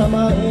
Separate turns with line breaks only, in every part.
ส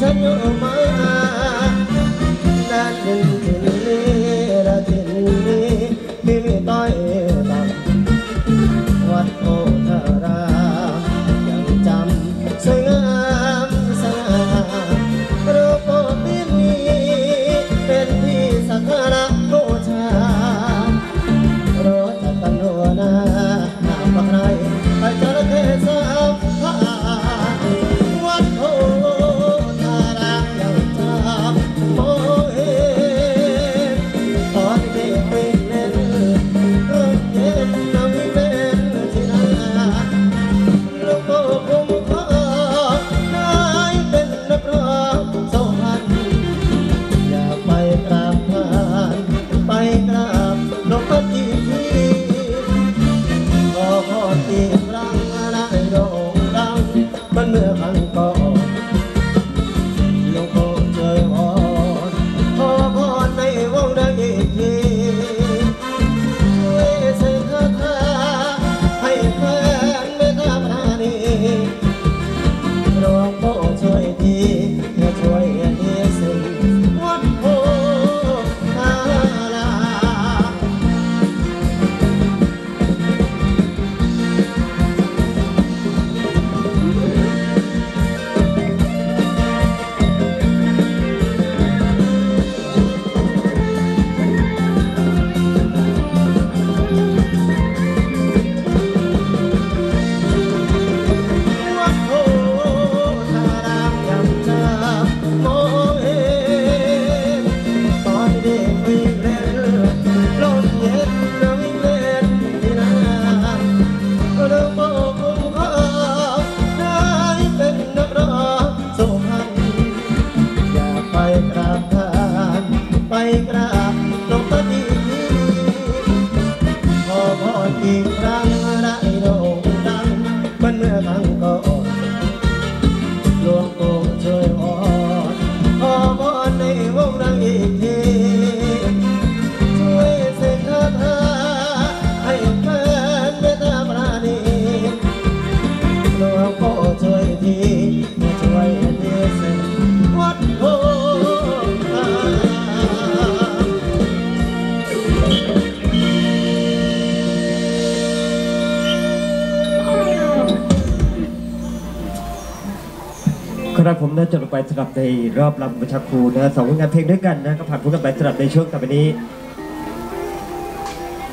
tell your oh my. idea. ผมน่าจะลงไปสลับ
ในรอบลำประชาครูนะสองผลงานเพลงด้วยกันนะก็ผ่านพ้นกันไปสลับในช่วงต่อไปนี้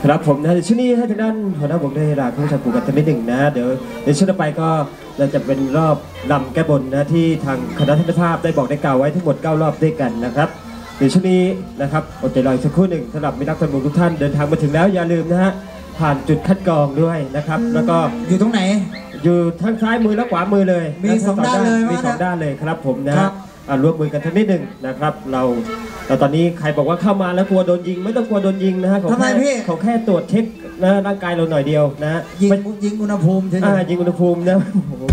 ครับผมนะเดี๋ยวช่วงนี้ให้ทางด้านหัวหน้าวงได้ลาคุณผู้ชมกูกันสักนิดหนึ่งนะเดี๋ยวเดี๋ยวช่วงต่อไปก็เราจะเป็นรอบลำแก้บนนะที่ทางคณะทันภาพได้บอกได้กล่าวไว้ทั้งหมด 9 รอบด้วยกันนะครับเดี๋ยวช่วงนี้นะครับอดใจรอสักครู่หนึ่งสำหรับมิตรรักแฟนบอลทุกท่านเดินทางมาถึงแล้วอย่าลืมนะฮะผ่านจุดคัดกรองด้วยนะครับ แล้วก็
อยู่ตรงไหน
อยู่ทั้งซ้ายมือและขวามือเลย
มีะสองด้านเลย
มี
ว่านะ
สองด้านเลยครับผมนะครับอะร่วมมือกันทักนิดหนึ่งนะครับ เราเราตอนนี้ใครบอกว่าเข้ามาแล้วกลัวโดนยิง ไม่ต้องกลัวโดนยิงนะฮะเขา
ทำไม
แค่
พี่
เขาแค่ตรวจเช็คนะร่างกายเราหน่อยเดียวนะ
ยิง
ไม่
ยิงอุณหภูมิเฉย
อ่ายิงอุณหภูมินะโอ้โห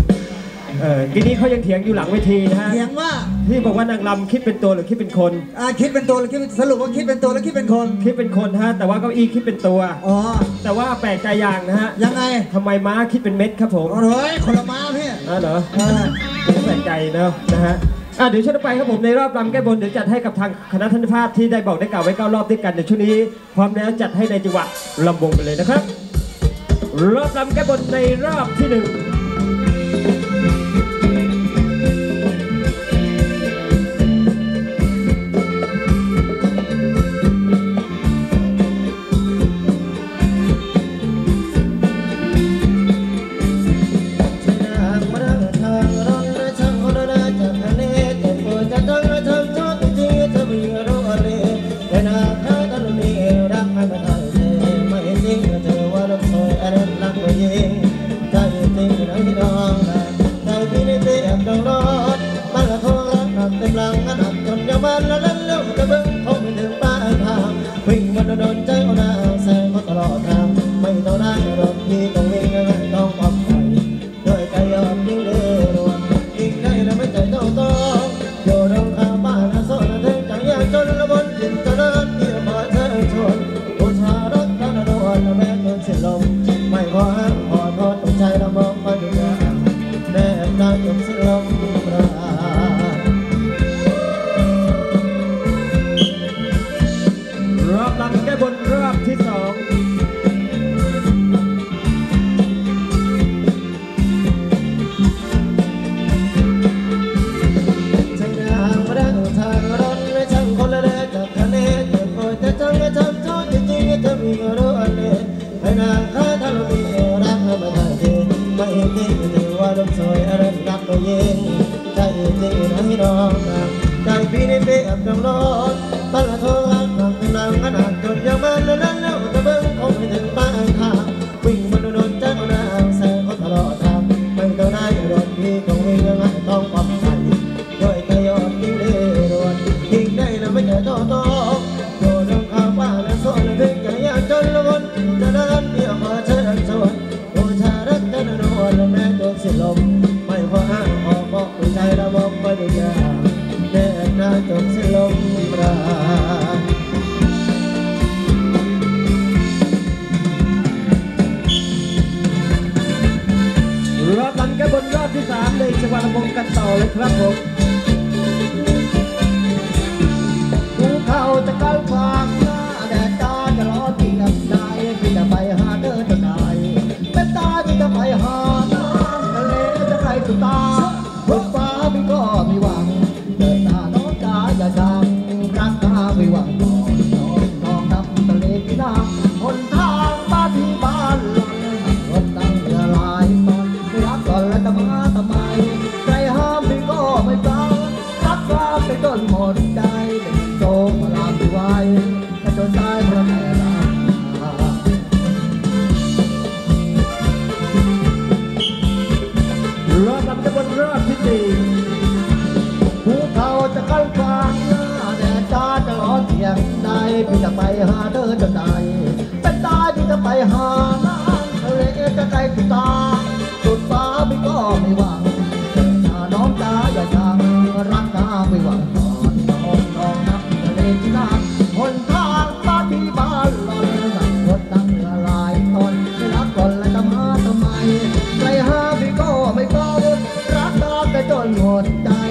เออทีนี้เขายังเถียงอยู่หลังเวทีนะฮะ
ๆเถียงว่า
ที่บอกว่านางรำคิดเป็นตัวหรือคิดเป็นคน
อ่าคิดเป็นตัวหรือคิดเป็นสรุปว่าคิดเป็นตัวหรือคิดเป็นคน
คิดเป็นคนฮะแต่ว่าเก้าอี้คิดเป็นตัว
อ๋อ
แต่ว่าแปลกใจอย่างนะฮะ
ยังไง
ทำไมม้าคิดเป็นเม็ดครับผม
โอ้ยคนละม้าพี่
อ่าเหรอ
เออ
ผมแปลกใจเนอะนะฮะอะเดี๋ยวช่วงต่อไปครับผมในรอบรำแก้บนเดี๋ยวจัดให้กับทางคณะทันตภาพที่ได้บอกได้กล่าวไว้เก้ารอบด้วยกันเดี๋ยวช่วงนี้พร้อมแล้วจัดให้ในจังหวะลำวงไปเลยนะครับรอบรำแก้บนในรอบที่หนึ่ง
วิ่ เลยครับ
ผม
ดใจ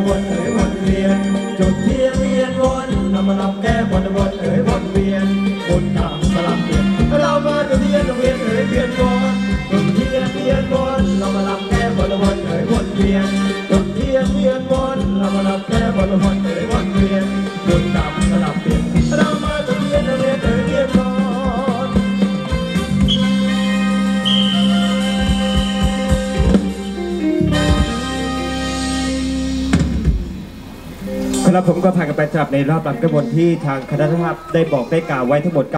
one. นค
รับ
ในร
อบรำ
กระบวนที่ทางคณะทัพได้บอกได้กล่าวไว้ทั้งหมด